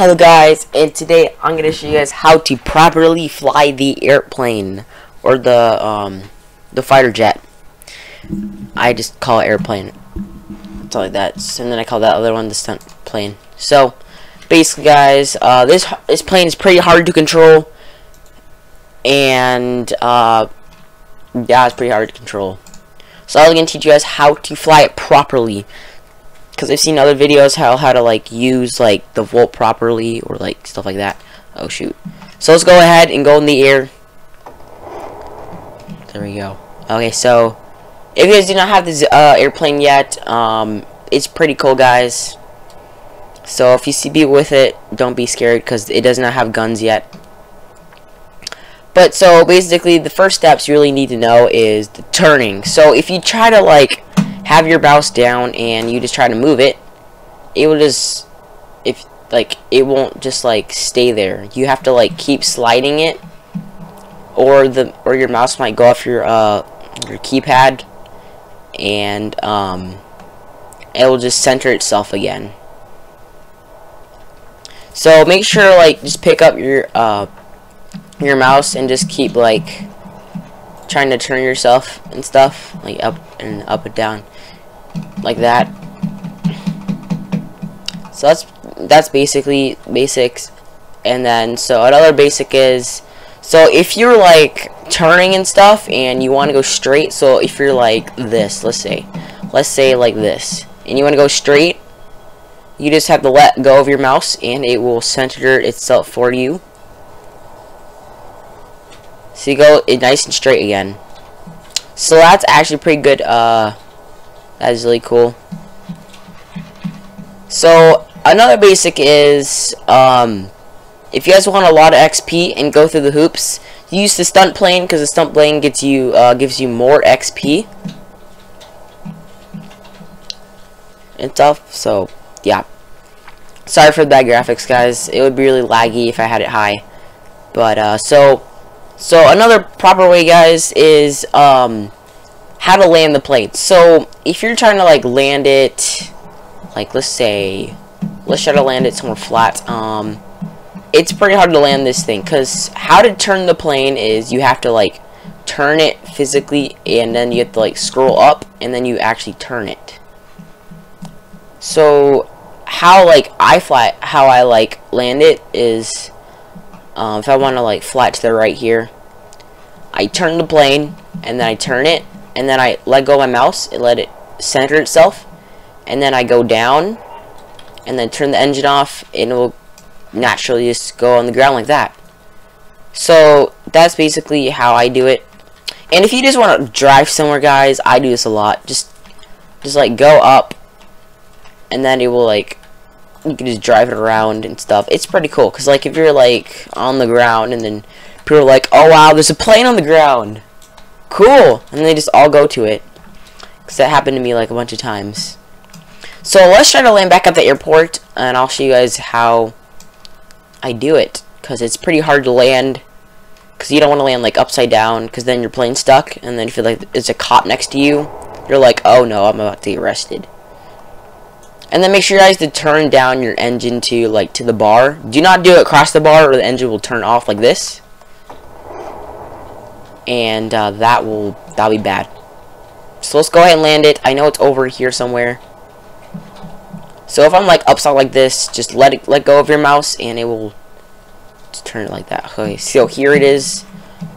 Hello guys, and today I'm to show you guys how to properly fly the airplane or the um the fighter jet. I just call it airplane. It's like that. And then I call that other one the stunt plane. So basically guys, uh, this this plane is pretty hard to control and uh, yeah, it's pretty hard to control. So I'm to teach you guys how to fly it properly because I've seen other videos how how to like use like the volt properly or like stuff like that. Oh shoot. So let's go ahead and go in the air. There we go. Okay, so if you guys do not have this uh, airplane yet, um, it's pretty cool, guys. So if you see people with it, don't be scared because it does not have guns yet. But so basically, the first steps you really need to know is the turning. So if you try to like have your mouse down and you just try to move it, it will just if like it won't just like stay there. You have to like keep sliding it or the or your mouse might go off your uh your keypad and um it will just center itself again. So make sure like just pick up your uh your mouse and just keep like trying to turn yourself and stuff like up and up and down like that. So that's that's basically basics. And then so another basic is so if you're like turning and stuff and you want to go straight so if you're like this let's say let's say like this and you want to go straight you just have to let go of your mouse and it will center itself for you so you go nice and straight again so that's actually pretty good uh that is really cool. So another basic is um, if you guys want a lot of XP and go through the hoops, use the stunt plane because the stunt plane gets you uh, gives you more XP and stuff. So yeah, sorry for the bad graphics, guys. It would be really laggy if I had it high. But uh, so so another proper way, guys, is um, how to land the plane. So if you're trying to like land it, like let's say, let's try to land it somewhere flat. Um, it's pretty hard to land this thing because how to turn the plane is you have to like turn it physically and then you have to like scroll up and then you actually turn it. So how like I fly, how I like land it is, um, if I want to like fly to the right here, I turn the plane and then I turn it and then I let go my mouse and let it center itself and then I go down and then turn the engine off and it will naturally just go on the ground like that. So that's basically how I do it. And if you just want to drive somewhere guys I do this a lot. Just just like go up and then it will like you can just drive it around and stuff. It's pretty cool because like if you're like on the ground and then people are like oh wow there's a plane on the ground. Cool. And they just all go to it because that happened to me like a bunch of times. So let's try to land back at the airport and I'll show you guys how I do it because it's pretty hard to land because you don't want to land like upside down because then your plane's stuck and then if you like there's a cop next to you you're like oh no I'm about to get arrested and then make sure you guys to turn down your engine to like to the bar do not do it across the bar or the engine will turn off like this and uh, that will that'll be bad. So let's go ahead and land it. I know it's over here somewhere. So if I'm like upside like this, just let it let go of your mouse and it will turn it like that. Okay, so here it is.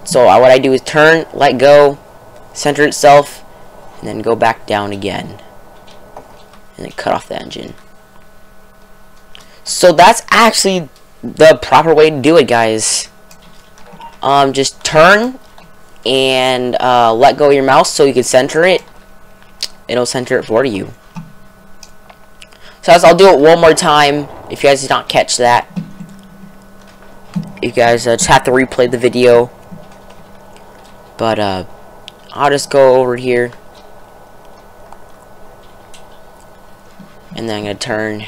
So uh, what I do is turn, let go, center itself, and then go back down again. And then cut off the engine. So that's actually the proper way to do it, guys. Um, just turn, and uh, let go of your mouse so you can center it. It'll center it for you. So I'll do it one more time if you guys did not catch that. You guys uh, just have to replay the video. But uh, I'll just go over here and then I'm gonna turn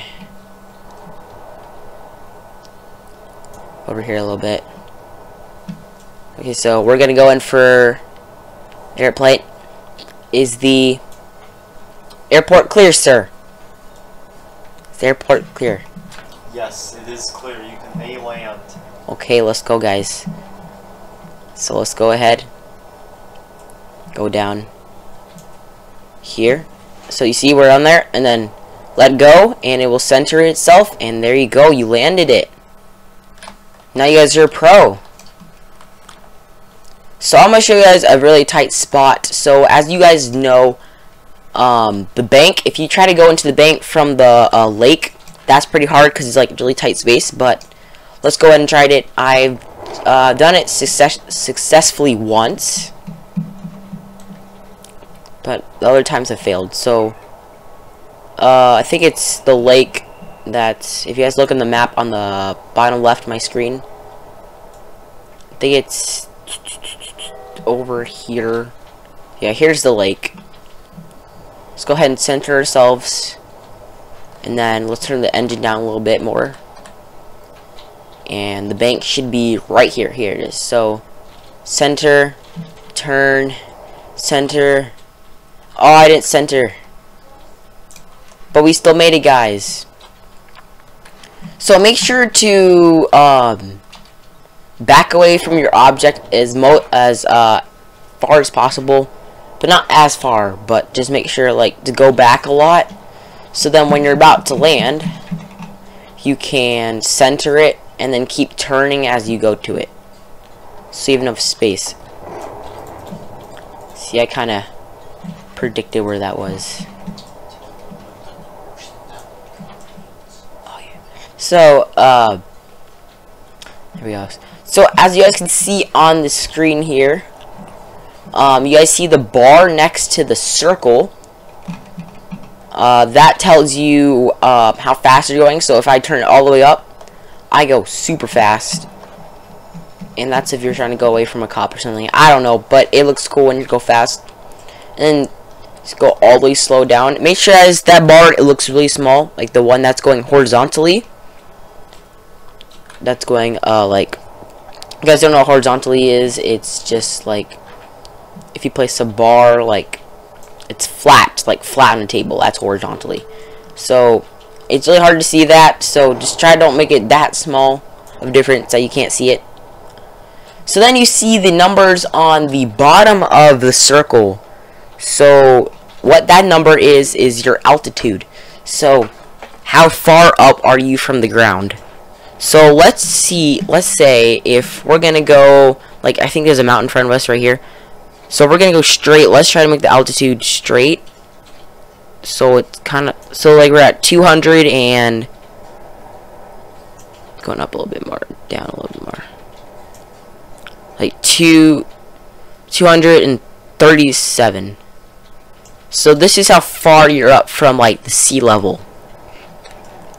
over here a little bit Okay, so we're gonna go in for airplane. Is the airport clear, sir? Is the airport clear? Yes, it is clear. You can A land. Okay, let's go, guys. So let's go ahead. Go down here. So you see we're on there, and then let go, and it will center itself, and there you go. You landed it. Now you guys are pro. So I'm to show you guys a really tight spot. So as you guys know, um, the bank, if you try to go into the bank from the uh, lake, that's pretty hard because it's like really tight space, but let's go ahead and try it. I've uh, done it success successfully once, but the other times have failed. So, uh, I think it's the lake that, if you guys look on the map on the bottom left of my screen, I think it's over here. Yeah, here's the lake. Let's go ahead and center ourselves. And then let's turn the engine down a little bit more. And the bank should be right here. Here it is. So, center, turn, center. Oh, I didn't center. But we still made it, guys. So make sure to um, back away from your object as mo as uh, far as possible, but not as far. But just make sure like to go back a lot so then when you're about to land, you can center it and then keep turning as you go to it. So you have enough space. See, I kind of predicted where that was. Oh, yeah. So, uh, there we go. So, as you guys can see on the screen here, um, you guys see the bar next to the circle uh, that tells you uh, how fast you're going. So if I turn it all the way up, I go super fast. And that's if you're trying to go away from a cop or something. I don't know, but it looks cool when you go fast. And just go all the way slow down. Make sure as that bar it looks really small, like the one that's going horizontally. That's going uh like you guys don't know what horizontally is, it's just like if you place a bar like it's flat, like flat on a table. That's horizontally. So it's really hard to see that. So just try don't make it that small of difference that you can't see it. So then you see the numbers on the bottom of the circle. So what that number is is your altitude. So how far up are you from the ground? So let's see, let's say if we're going to go, like I think there's a mountain in front of us right here. So we're gonna go straight. Let's try to make the altitude straight. So it's kind of so like we're at 200 and going up a little bit more, down a little bit more. Like two, 237. So this is how far you're up from like the sea level.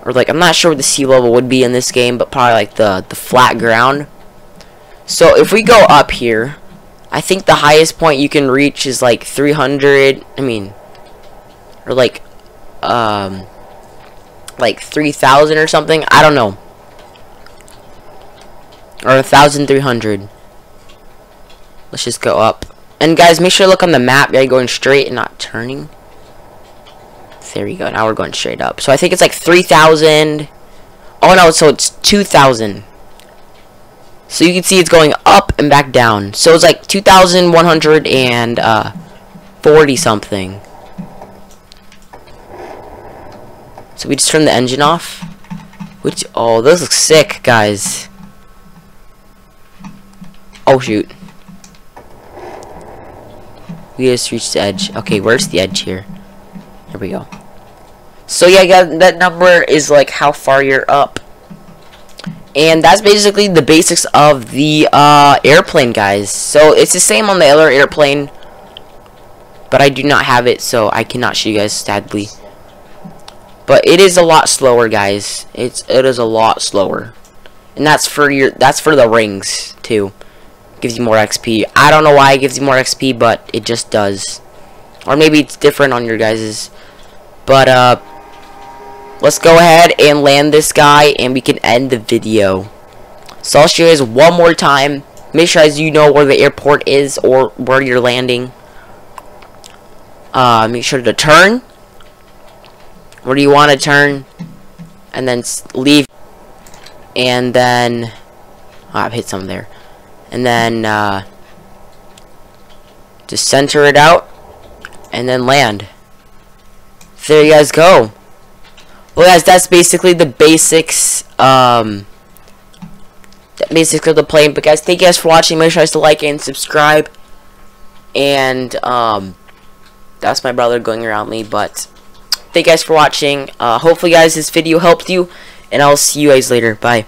Or like I'm not sure what the sea level would be in this game, but probably like the the flat ground. So if we go up here, I think the highest point you can reach is like 300, I mean, or like, um, like 3,000 or something. I don't know. Or 1,300. Let's just go up. And guys, make sure to look on the map. You're going straight and not turning. There you go. Now we're going straight up. So I think it's like 3,000. Oh no, so it's 2,000. So you can see it's going up and back down. So it's like 2,140 uh, something. So we just turn the engine off. Which, oh, those look sick, guys. Oh, shoot. We just reached the edge. Okay, where's the edge here? Here we go. So yeah, that number is like how far you're up. And that's basically the basics of the uh, airplane, guys. So it's the same on the other airplane. But I do not have it, so I cannot show you guys, sadly. But it is a lot slower, guys. It's it is a lot slower. And that's for your that's for the rings too. Gives you more XP. I don't know why it gives you more XP, but it just does. Or maybe it's different on your guys's. But uh let's go ahead and land this guy and we can end the video. So I'll show you guys one more time. Make sure as you know where the airport is or where you're landing. Uh, make sure to turn. Where do you want to turn? And then leave. and then oh, I've hit some there, and then uh, just center it out, and then land. There you guys go. Well, guys, that's basically the basics. Um, basically the plane. But guys, thank you guys for watching. Make sure guys to like and subscribe. And um, that's my brother going around me. But thank you guys for watching. Uh, hopefully, guys, this video helped you. And I'll see you guys later. Bye.